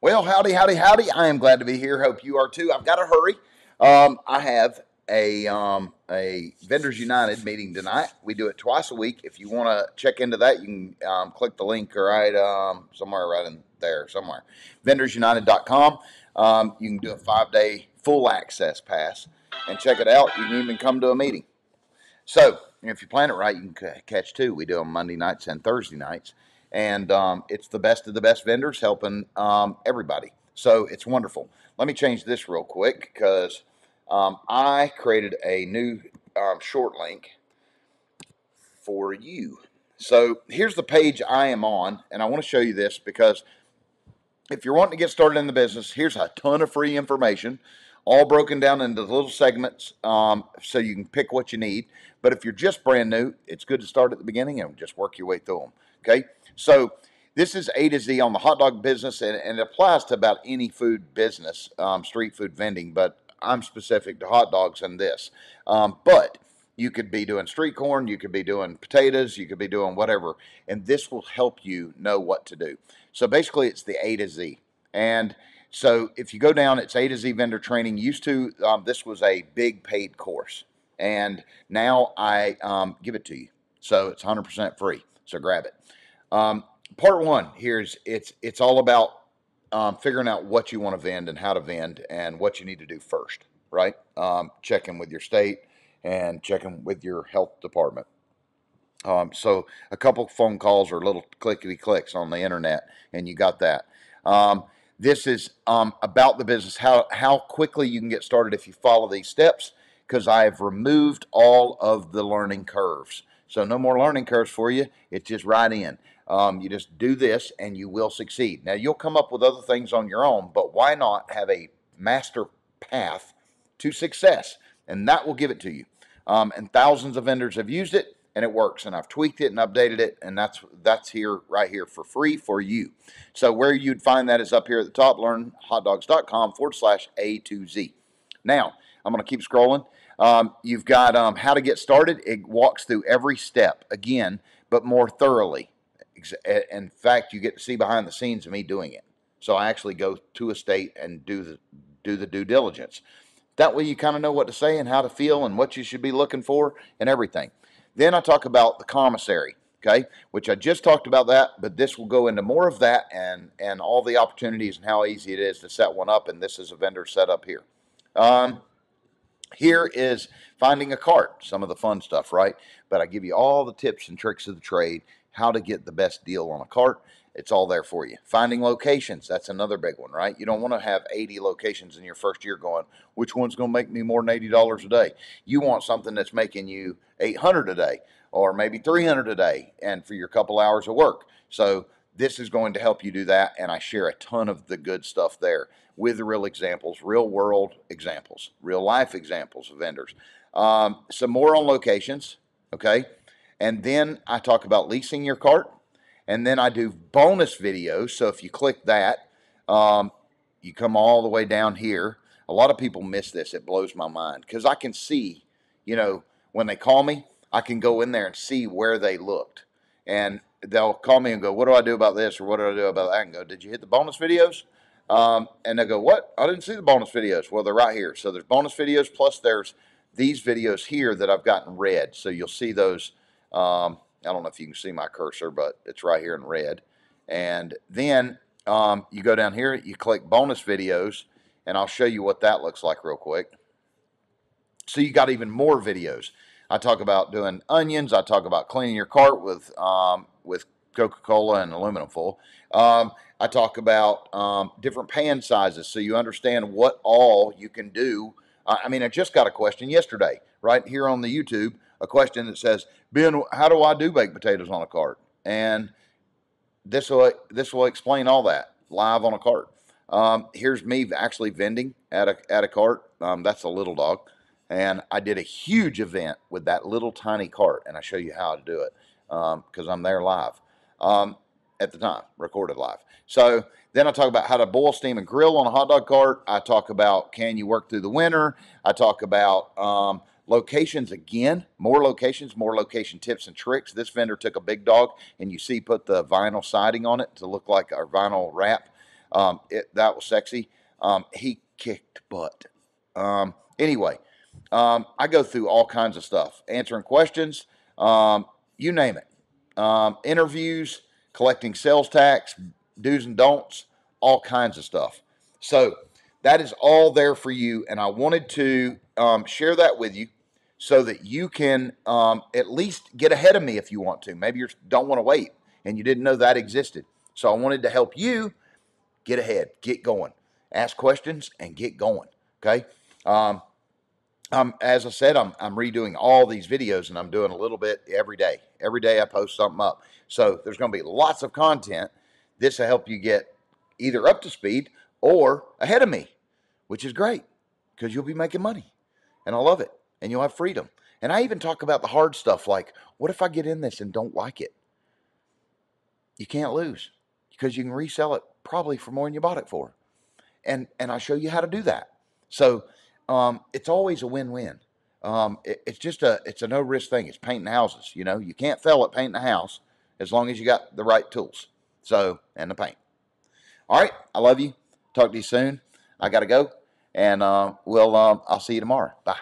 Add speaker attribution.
Speaker 1: Well, howdy, howdy, howdy. I am glad to be here. Hope you are too. I've got to hurry. Um, I have a um, a Vendors United meeting tonight. We do it twice a week. If you want to check into that, you can um, click the link right um, somewhere right in there, somewhere. VendorsUnited.com. Um, you can do a five day full access pass and check it out. You can even come to a meeting. So, if you plan it right, you can catch two. We do them Monday nights and Thursday nights and um, it's the best of the best vendors helping um, everybody. So it's wonderful. Let me change this real quick because um, I created a new um, short link for you. So here's the page I am on, and I want to show you this because if you're wanting to get started in the business, here's a ton of free information, all broken down into little segments um, so you can pick what you need. But if you're just brand new, it's good to start at the beginning and just work your way through them. Okay, so this is A to Z on the hot dog business, and, and it applies to about any food business, um, street food vending. But I'm specific to hot dogs and this. Um, but you could be doing street corn, you could be doing potatoes, you could be doing whatever, and this will help you know what to do. So basically, it's the A to Z. And so if you go down, it's A to Z vendor training. Used to, um, this was a big paid course, and now I um, give it to you. So it's 100% free. So grab it. Um, part one here's it's it's all about um, figuring out what you want to vend and how to vend and what you need to do first, right? Um, checking with your state and checking with your health department. Um, so a couple phone calls or little clickety clicks on the internet, and you got that. Um, this is um, about the business, how how quickly you can get started if you follow these steps, because I have removed all of the learning curves. So no more learning curves for you. It's just right in. Um, you just do this and you will succeed. Now, you'll come up with other things on your own, but why not have a master path to success? And that will give it to you. Um, and thousands of vendors have used it and it works. And I've tweaked it and updated it, and that's that's here right here for free for you. So where you'd find that is up here at the top, learnhotdogs.com forward slash A to Z. Now, I'm going to keep scrolling. Um, you've got um, how to get started. It walks through every step again, but more thoroughly. In fact, you get to see behind the scenes of me doing it. So I actually go to a state and do the do the due diligence. That way, you kind of know what to say and how to feel and what you should be looking for and everything. Then I talk about the commissary, okay, which I just talked about that, but this will go into more of that and and all the opportunities and how easy it is to set one up. And this is a vendor setup here. Um, here is finding a cart, some of the fun stuff, right? But I give you all the tips and tricks of the trade how to get the best deal on a cart. It's all there for you. Finding locations, that's another big one, right? You don't want to have 80 locations in your first year going, which one's going to make me more than $80 a day? You want something that's making you 800 a day or maybe 300 a day and for your couple hours of work. So this is going to help you do that and I share a ton of the good stuff there with real examples, real world examples, real life examples of vendors. Um, some more on locations, okay? And then I talk about leasing your cart. And then I do bonus videos. So if you click that, um, you come all the way down here. A lot of people miss this. It blows my mind because I can see, you know, when they call me, I can go in there and see where they looked. And they'll call me and go, What do I do about this? Or what do I do about that? And go, Did you hit the bonus videos? Um, and they go, What? I didn't see the bonus videos. Well, they're right here. So there's bonus videos, plus there's these videos here that I've gotten red. So you'll see those um, I don't know if you can see my cursor, but it's right here in red. And then um, you go down here, you click bonus videos, and I'll show you what that looks like real quick. So you got even more videos. I talk about doing onions. I talk about cleaning your cart with um, with Coca-Cola and aluminum foil. Um, I talk about um, different pan sizes so you understand what all you can do. I mean, I just got a question yesterday right here on the YouTube a question that says, Ben, how do I do baked potatoes on a cart? And this will, this will explain all that live on a cart. Um, here's me actually vending at a, at a cart. Um, that's a little dog. And I did a huge event with that little tiny cart, and I show you how to do it because um, I'm there live um, at the time, recorded live. So then I talk about how to boil, steam, and grill on a hot dog cart. I talk about can you work through the winter. I talk about um, Locations again, more locations, more location tips and tricks. This vendor took a big dog and you see put the vinyl siding on it to look like our vinyl wrap. Um, it, that was sexy. Um, he kicked butt. Um, anyway, um, I go through all kinds of stuff, answering questions, um, you name it. Um, interviews, collecting sales tax, do's and don'ts, all kinds of stuff. So that is all there for you. And I wanted to share that with you so that you can um, at least get ahead of me if you want to. Maybe you don't want to wait and you didn't know that existed. So I wanted to help you get ahead, get going, ask questions, and get going. Okay. Um, um, as I said, I'm, I'm redoing all these videos and I'm doing a little bit every day. Every day I post something up. So there's going to be lots of content. This will help you get either up to speed or ahead of me, which is great because you'll be making money. And I love it. And you'll have freedom. And I even talk about the hard stuff like, what if I get in this and don't like it? You can't lose because you can resell it probably for more than you bought it for. And and I show you how to do that. So um, it's always a win-win. Um, it, it's just a it's a no risk thing. It's painting houses. You know, you can't fail at painting a house as long as you got the right tools. So and the paint. All right, I love you. Talk to you soon. I got to go, and uh, we'll um, I'll see you tomorrow. Bye.